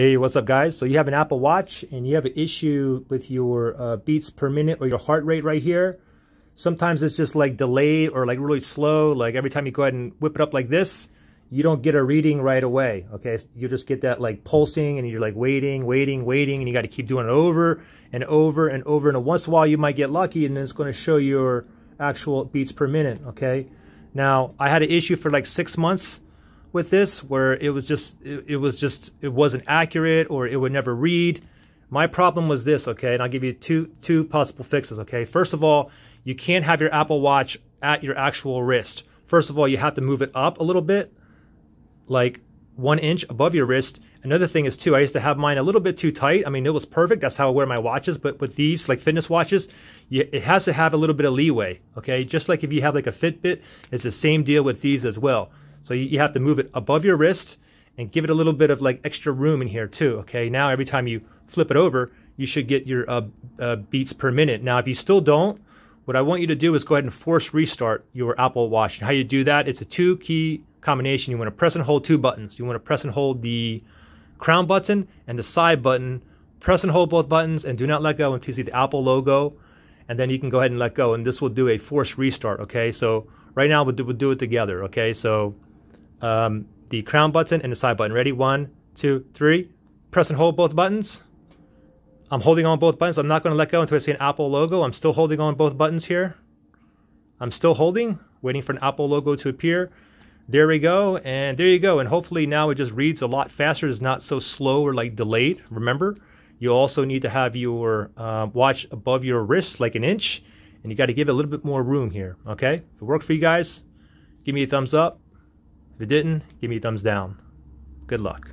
Hey, what's up guys? So you have an Apple Watch and you have an issue with your uh, beats per minute or your heart rate right here. Sometimes it's just like delayed or like really slow. Like every time you go ahead and whip it up like this, you don't get a reading right away. Okay, you just get that like pulsing and you're like waiting, waiting, waiting, and you got to keep doing it over and over and over. And once in a while you might get lucky and it's going to show your actual beats per minute. Okay, now I had an issue for like six months with this where it was just it, it, was just it wasn't accurate or it would never read. My problem was this, okay, and I'll give you two two possible fixes, okay. First of all, you can't have your Apple Watch at your actual wrist. First of all, you have to move it up a little bit, like one inch above your wrist. Another thing is too, I used to have mine a little bit too tight. I mean, it was perfect. That's how I wear my watches. But with these, like fitness watches, you, it has to have a little bit of leeway. Okay, just like if you have like a Fitbit, it's the same deal with these as well. So you, you have to move it above your wrist and give it a little bit of like extra room in here too. Okay, now every time you flip it over, you should get your uh, uh, beats per minute. Now, if you still don't, what I want you to do is go ahead and force restart your Apple Watch. And how you do that, it's a two key combination. You want to press and hold two buttons. You want to press and hold the crown button and the side button. Press and hold both buttons and do not let go until you see the Apple logo. And then you can go ahead and let go. And this will do a force restart. Okay, so right now we'll do, we'll do it together. Okay, so um, the crown button and the side button. Ready? One, two, three. Press and hold both buttons. I'm holding on both buttons. I'm not going to let go until I see an Apple logo. I'm still holding on both buttons here. I'm still holding, waiting for an Apple logo to appear. There we go, and there you go. And hopefully now it just reads a lot faster. It's not so slow or like delayed. Remember, you also need to have your uh, watch above your wrist, like an inch, and you got to give it a little bit more room here. Okay, if it worked for you guys, give me a thumbs up. If it didn't, give me a thumbs down. Good luck.